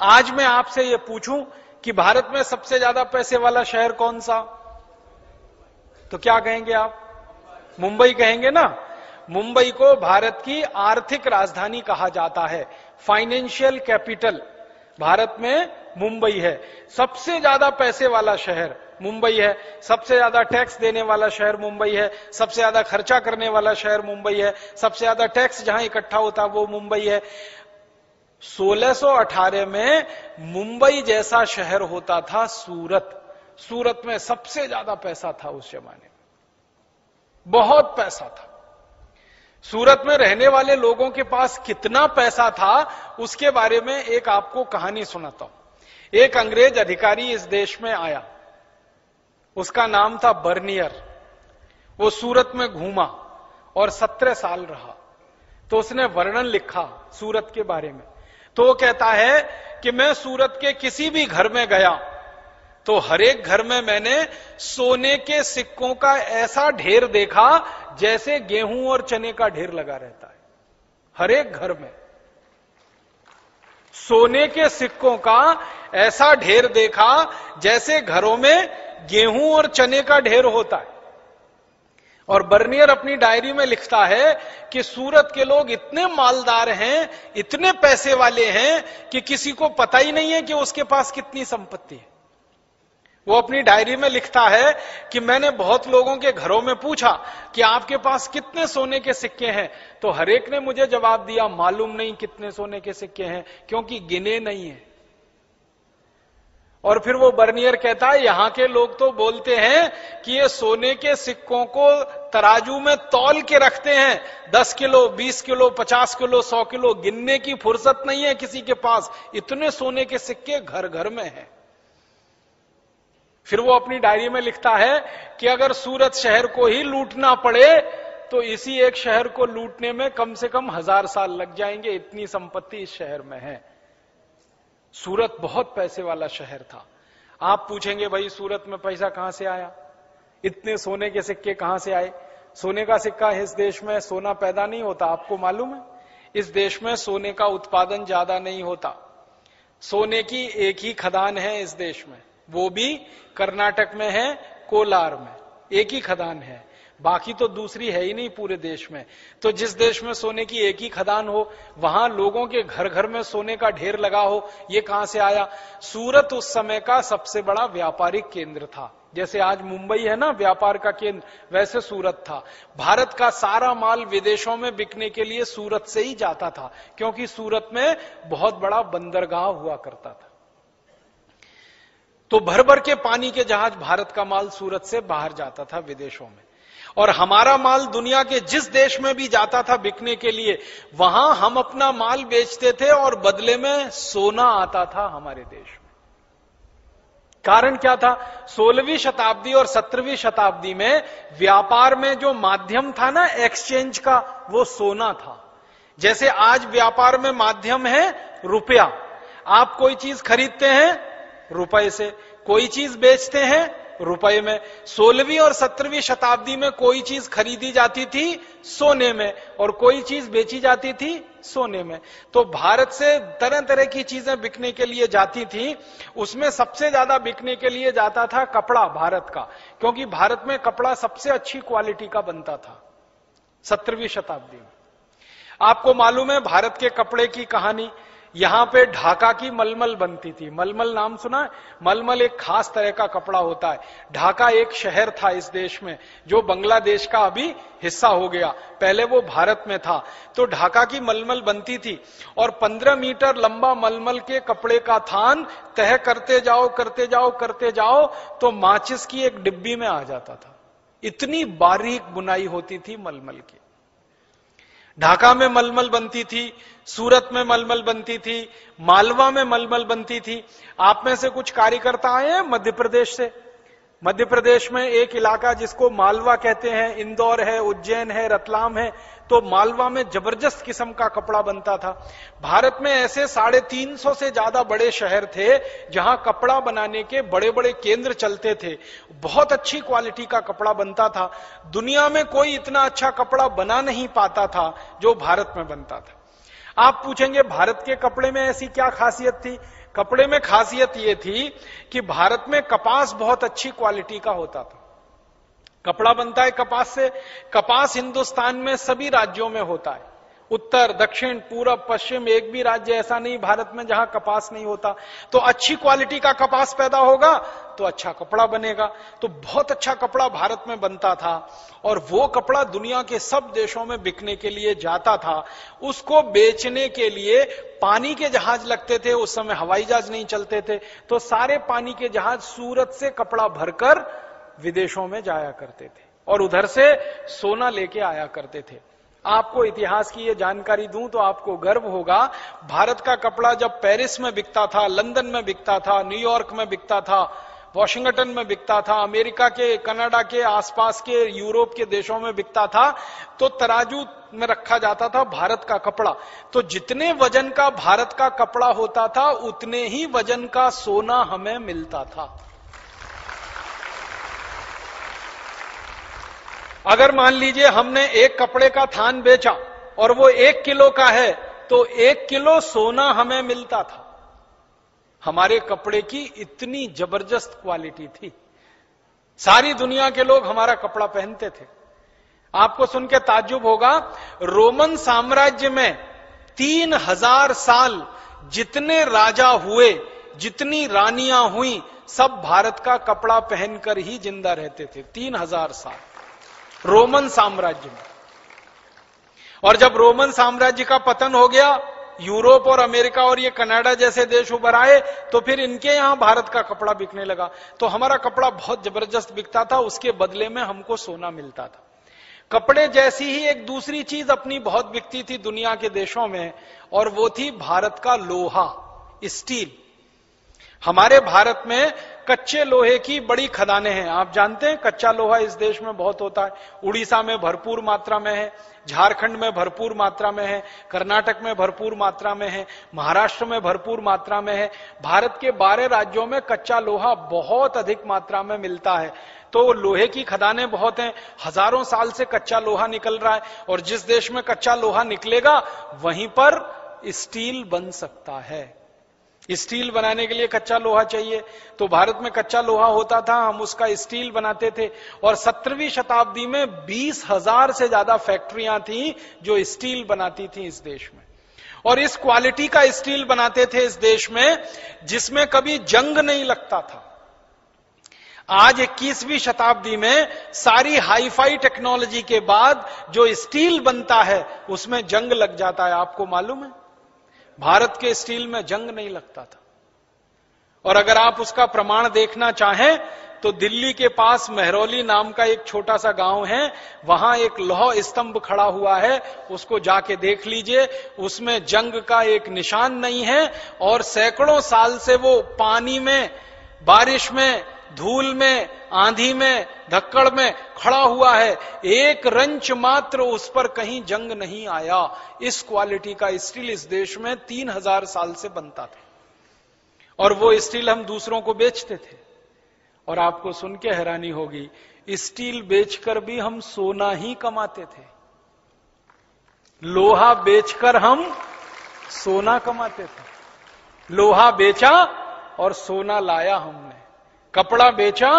आज मैं आपसे यह पूछूँ कि भारत में सबसे ज़्यादा पैसे वाला शहर कौन सा? तो क्या कहेंगे आप? मुंबई कहेंगे ना? मुंबई को भारत की आर्थिक राजधानी कहा जाता है, फाइनेंशियल कैपिटल। भारत में मुंबई है। सबसे ज़्यादा पैसे वाला शहर मुंबई है। सबसे ज़्यादा टैक्स देने वाला शहर मुंबई है। सबसे ज़्यादा खर्चा करने वाला शहर मुंबई है। सबसे ज़्यादा टैक्स जहाँ इकट्ठा होता है वो मुंबई है। 1618 में मुंबई जैसा शहर होता था सूरत। सूरत में सबसे ज़्यादा पैसा था उस जमाने में। बहुत पैसा था। सूरत में रहने वाले लोगों के पास कितना पैसा था, उसके बारे में एक आपको कहानी सुनाता हूँ। एक अंग्रेज़ अधिकारी इस देश में आया। उसका नाम था बर्नियर। वो सूरत में घूमा और सत्रह साल रहा। तो उसने वर्णन लिखा सूरत के बारे में। तो कहता है कि मैं सूरत के किसी भी घर में गया तो हरेक घर में मैंने सोने के सिक्कों का ऐसा ढेर देखा जैसे गेहूँ और चने का ढेर लगा रहता है। हरेक घर में सोने के सिक्कों का ऐसा ढेर देखा जैसे घरों में गेहूँ और चने का ढेर होता है। और बर्नियर अपनी डायरी में लिखता है कि सूरत के लोग इतने मालदार हैं, इतने पैसे वाले हैं, कि किसी को पता ही नहीं है कि उसके पास कितनी संपत्ति है। वो अपनी डायरी में लिखता है कि मैंने बहुत लोगों के घरों में पूछा कि आपके पास कितने सोने के सिक्के हैं तो हरेक ने मुझे जवाब दिया, मालूम नहीं कितने सोने के सिक्के हैं, क्योंकि गिने नहीं है। और फिर वो बर्नियर कहता है, यहाँ के लोग तो बोलते हैं कि ये सोने के सिक्कों को तराजू में तौल के रखते हैं। दस किलो, बीस किलो, पचास किलो, सौ किलो, गिनने की फुर्सत नहीं है किसी के पास। इतने सोने के सिक्के घर घर में हैं। फिर वो अपनी डायरी में लिखता है कि अगर सूरत शहर को ही लूटना पड़े तो इसी एक शहर को लूटने में कम से कम हज़ार साल लग जाएँगे। इतनी संपत्ति इस शहर में है। सूरत बहुत पैसे वाला शहर था। आप पूछेंगे, भाई, सूरत में पैसा कहाँ से आया? इतने सोने के सिक्के कहाँ से आए? सोने का सिक्का इस देश में सोना पैदा नहीं होता, आपको मालूम है? इस देश में सोने का उत्पादन ज़्यादा नहीं होता। सोने की एक ही खदान है इस देश में। वो भी कर्नाटक में है, कोलार में। एक ही खदान है। बाकी तो दूसरी है ही नहीं पूरे देश में। तो जिस देश में सोने की एक ही खदान हो, वहाँ लोगों के घर घर में सोने का ढेर लगा हो, ये कहाँ से आया? सूरत उस समय का सबसे बड़ा व्यापारिक केंद्र था। जैसे आज मुंबई है ना, व्यापार का केंद्र, वैसे सूरत था। भारत का सारा माल विदेशों में बिकने के लिए सूरत से ही जाता था, क्योंकि सूरत में बहुत बड़ा बंदरगाह हुआ करता था। तो भर भर के पानी के जहाज़ भारत का माल सूरत से बाहर जाता था विदेशों में। और हमारा माल दुनिया के जिस देश में भी जाता था बिकने के लिए, वहाँ हम अपना माल बेचते थे और बदले में सोना आता था हमारे देश में। कारण क्या था? सोलहवीं शताब्दी और सत्रहवीं शताब्दी में व्यापार में जो माध्यम था ना एक्सचेंज का, वो सोना था। जैसे आज व्यापार में माध्यम है रुपया। आप कोई चीज़ खरीदते हैं, रुपए से। कोई चीज़ बेचते हैं रुपए में, सोलहवीं और सत्रहवीं शताब्दी में कोई चीज़ खरीदी जाती थी सोने में, और कोई चीज़ बेची जाती थी सोने में। तो भारत से तरह तरह की चीज़ें बिकने के लिए जाती थी, उसमें सबसे ज़्यादा बिकने के लिए जाता था कपड़ा भारत का, क्योंकि भारत में कपड़ा सबसे अच्छी क्वालिटी का बनता था, सत्रहवीं शताब्दी में। आपको मालूम है भारत के कपड़े की कहानी यहाँ पे ढाका की मलमल बनती थी। मलमल नाम सुना है? मलमल एक खास तरह का कपड़ा होता है। ढाका एक शहर था इस देश में, जो बांग्लादेश का अभी हिस्सा हो गया। पहले वो भारत में था। तो ढाका की मलमल बनती थी और पंद्रह मीटर लंबा मलमल के कपड़े का थान तह करते जाओ करते जाओ करते जाओ तो माचिस की एक डिब्बी में आ जाता था। इतनी बारीक बुनाई होती थी मलमल की। ढाका में मलमल बनती थी, सूरत में मलमल बनती थी, मालवा में मलमल बनती थी। आप में से कुछ कार्यकर्ता आए हैं मध्य प्रदेश से? मध्य प्रदेश में एक इलाका जिसको मालवा कहते हैं, इंदौर है, उज्जैन है, रतलाम है तो मालवा में ज़बरदस्त किस्म का कपड़ा बनता था। भारत में ऐसे साढ़े तीन सौ से ज़्यादा बड़े शहर थे जहाँ कपड़ा बनाने के बड़े बड़े केंद्र चलते थे। बहुत अच्छी क्वालिटी का कपड़ा बनता था। दुनिया में कोई इतना अच्छा कपड़ा बना नहीं पाता था जो भारत में बनता था। आप पूछेंगे, भारत के कपड़े में ऐसी क्या खासियत थी? कपड़े में खासियत यह थी कि भारत में कपास बहुत अच्छी क्वालिटी का होता था। कपड़ा बनता है कपास से, कपास हिंदुस्तान में सभी राज्यों में होता है। उत्तर, दक्षिण, पूरब, पश्चिम, एक भी राज्य ऐसा नहीं, भारत में जहाँ कपास नहीं होता। तो अच्छी क्वालिटी का कपास पैदा होगा तो अच्छा कपड़ा बनेगा। तो बहुत अच्छा कपड़ा भारत में बनता था, और वो कपड़ा दुनिया के सब देशों में बिकने के लिए जाता था। उसको बेचने के लिए पानी के जहाज़ लगते थे, उस समय हवाई जहाज़ नहीं चलते थे। तो सारे पानी के जहाज़ सूरत से कपड़ा भरकर विदेशों में जाया करते थे, और उधर से सोना लेके आया करते थे। आपको इतिहास की ये जानकारी दूँ तो आपको गर्व होगा। भारत का कपड़ा जब पेरिस में बिकता था, लंदन में बिकता था न्यूयॉर्क में बिकता था, वॉशिंगटन में बिकता था, अमेरिका के, कनाडा के आसपास के, यूरोप के देशों में बिकता था तो तराजू में रखा जाता था भारत का कपड़ा। तो जितने वज़न का भारत का कपड़ा होता था, उतने ही वज़न का सोना हमें मिलता था। अगर मान लीजिए हमने एक कपड़े का थान बेचा और वो एक किलो का है तो एक किलो सोना हमें मिलता था। हमारे कपड़े की इतनी ज़बरदस्त क्वालिटी थी। सारी दुनिया के लोग हमारा कपड़ा पहनते थे। आपको सुन के ताजुब होगा, रोमन साम्राज्य में तीन हज़ार साल जितने राजा हुए, जितनी रानियाँ हुई, सब भारत का कपड़ा पहनकर ही ज़िंदा रहते थे, तीन हज़ार साल। रोमन साम्राज्य में। और जब रोमन साम्राज्य का पतन हो गया, यूरोप और अमेरिका और ये कनाडा जैसे देश उभर आए तो फिर इनके यहाँ भारत का कपड़ा बिकने लगा। तो हमारा कपड़ा बहुत ज़बरदस्त बिकता था, उसके बदले में हमको सोना मिलता था। कपड़े जैसी ही एक दूसरी चीज़ अपनी बहुत बिकती थी दुनिया के देशों में, और वो थी भारत का लोहा, स्टील। हमारे भारत में कच्चे लोहे की बड़ी खदानें हैं। आप जानते हैं, कच्चा लोहा इस देश में बहुत होता है। उड़ीसा में भरपूर मात्रा में है, झारखंड में भरपूर मात्रा में है, कर्नाटक में भरपूर मात्रा में है, महाराष्ट्र में भरपूर मात्रा में है। भारत के बारह राज्यों में कच्चा लोहा बहुत अधिक मात्रा में मिलता है। तो लोहे की खदानें बहुत हैं। हज़ारों साल से कच्चा लोहा निकल रहा है और जिस देश में कच्चा लोहा निकलेगा, वहीं पर स्टील बन सकता है। स्टील बनाने के लिए कच्चा लोहा चाहिए। तो भारत में कच्चा लोहा होता था, हम उसका स्टील बनाते थे। और सत्रहवीं शताब्दी में बीस हज़ार से ज़्यादा फैक्ट्रियाँ थी जो स्टील बनाती थी इस देश में। और इस क्वालिटी का स्टील बनाते थे इस देश में, जिसमें कभी जंग नहीं लगता था। आज 21वीं शताब्दी में सारी हाईफाई टेक्नोलॉजी के बाद जो स्टील बनता है, उसमें जंग लग जाता है। आपको मालूम है? भारत के स्टील में जंग नहीं लगता था। और अगर आप उसका प्रमाण देखना चाहें तो दिल्ली के पास मेहरौली नाम का एक छोटा सा गाँव है। वहाँ एक लौह स्तंभ खड़ा हुआ है। उसको जाके देख लीजिए। उसमें जंग का एक निशान नहीं है। और सैकड़ों साल से वो पानी में, बारिश में धूल में, आंधी में धक्कड़ में खड़ा हुआ है। एक रंच मात्र उस पर कहीं जंग नहीं आया। इस क्वालिटी का स्टील इस देश में तीन हज़ार साल से बनता था। और वो स्टील हम दूसरों को बेचते थे। और आपको सुन के हैरानी होगी, स्टील बेचकर भी हम सोना ही कमाते थे। लोहा बेचकर हम सोना कमाते थे। लोहा बेचा और सोना लाया हमने। कपड़ा बेचा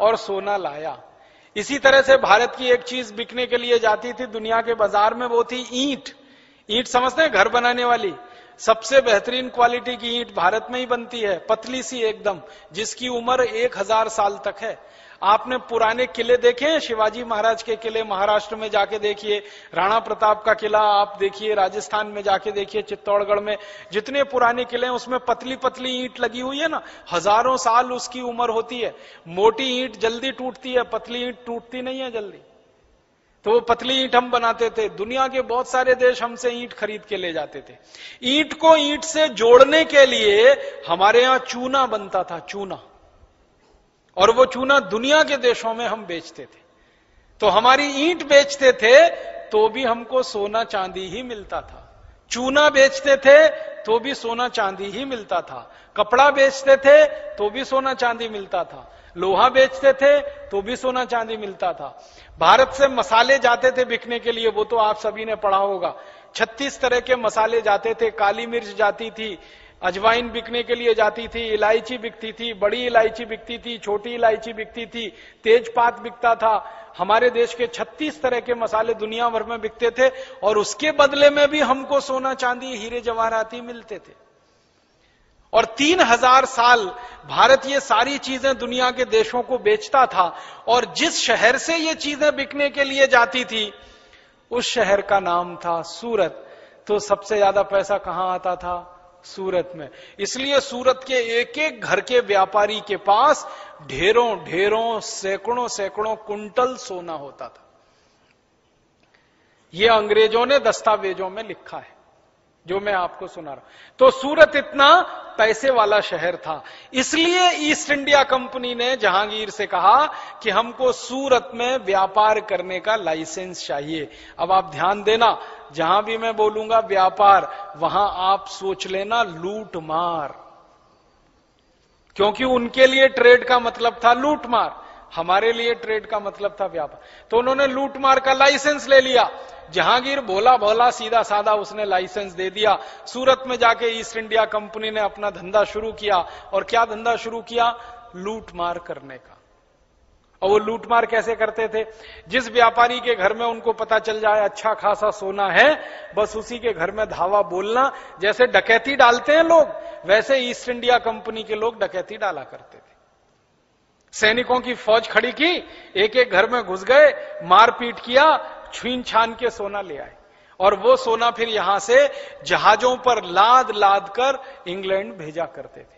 और सोना लाया। इसी तरह से भारत की एक चीज़ बिकने के लिए जाती थी दुनिया के बाज़ार में, वो थी ईंट। ईंट समझते हैं? घर बनाने वाली। सबसे बेहतरीन क्वालिटी की ईंट भारत में ही बनती है, पतली सी एकदम, जिसकी उम्र एक हज़ार साल तक है। आपने पुराने किले देखे हैं? शिवाजी महाराज के किले महाराष्ट्र में जाके देखिए, राणा प्रताप का किला आप देखिए, राजस्थान में जाके देखिए, चित्तौड़गढ़ में। जितने पुराने किले हैं, उसमें पतली पतली ईंट लगी हुई है ना, हज़ारों साल उसकी उम्र होती है। मोटी ईंट जल्दी टूटती है, पतली ईंट टूटती नहीं है जल्दी। तो वो पतली ईंट हम बनाते थे। दुनिया के बहुत सारे देश हमसे ईंट खरीद के ले जाते थे। ईंट को ईंट से जोड़ने के लिए हमारे यहाँ चूना बनता था, चूना। और वो चूना दुनिया के देशों में हम बेचते थे। तो हमारी ईंट बेचते थे तो भी हमको सोना चांदी ही मिलता था। चूना बेचते थे तो भी सोना चांदी ही मिलता था। कपड़ा बेचते थे तो भी सोना चांदी मिलता था। लोहा बेचते थे तो भी सोना चांदी मिलता था। भारत से मसाले जाते थे बिकने के लिए, वो तो आप सभी ने पढ़ा होगा। छत्तीस तरह के मसाले जाते थे, काली मिर्च जाती थी, अजवाइन बिकने के लिए जाती थी, इलायची बिकती थी, बड़ी इलायची बिकती थी, छोटी इलायची बिकती थी, तेजपात बिकता था। हमारे देश के 36 तरह के मसाले दुनिया भर में बिकते थे, और उसके बदले में भी हमको सोना चांदी, हीरे जवाहराती मिलते थे। और तीन हज़ार साल भारत ये सारी चीज़ें दुनिया के देशों को बेचता था और जिस शहर से ये चीज़ें बिकने के लिए जाती थी, उस शहर का नाम था सूरत। तो सबसे ज़्यादा पैसा कहाँ आता था? सूरत में। इसलिए सूरत के एक एक घर के व्यापारी के पास ढेरों ढेरों, सैकड़ों सैकड़ों कुंटल सोना होता था। यह अंग्रेज़ों ने दस्तावेजों में लिखा है। जो मैं आपको सुना रहा हूँ। तो सूरत इतना पैसे वाला शहर था। इसलिए ईस्ट इंडिया कंपनी ने जहांगीर से कहा कि हमको सूरत में व्यापार करने का लाइसेंस चाहिए। अब आप ध्यान देना, जहाँ भी मैं बोलूँगा व्यापार, वहाँ आप सोच लेना लूट मार क्योंकि उनके लिए ट्रेड का मतलब था लूट मार हमारे लिए ट्रेड का मतलब था व्यापार। तो उन्होंने लूटमार का लाइसेंस ले लिया। जहांगीर भोला भोला, सीधा साधा उसने लाइसेंस दे दिया। सूरत में जाके ईस्ट इंडिया कंपनी ने अपना धंधा शुरू किया। और क्या धंधा शुरू किया? लूटमार करने का। और वो लूटमार कैसे करते थे? जिस व्यापारी के घर में उनको पता चल जाए अच्छा खासा सोना है, बस उसी के घर में धावा बोलना। जैसे डकैती डालते हैं लोग, वैसे ईस्ट इंडिया कंपनी के लोग डकैती डाला करते थे। सैनिकों की फौज खड़ी की एक एक घर में घुस गए, मारपीट किया छीन छान के सोना ले आए। और वो सोना फिर यहाँ से जहाजों पर लाद लाद कर इंग्लैंड भेजा करते थे।